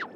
you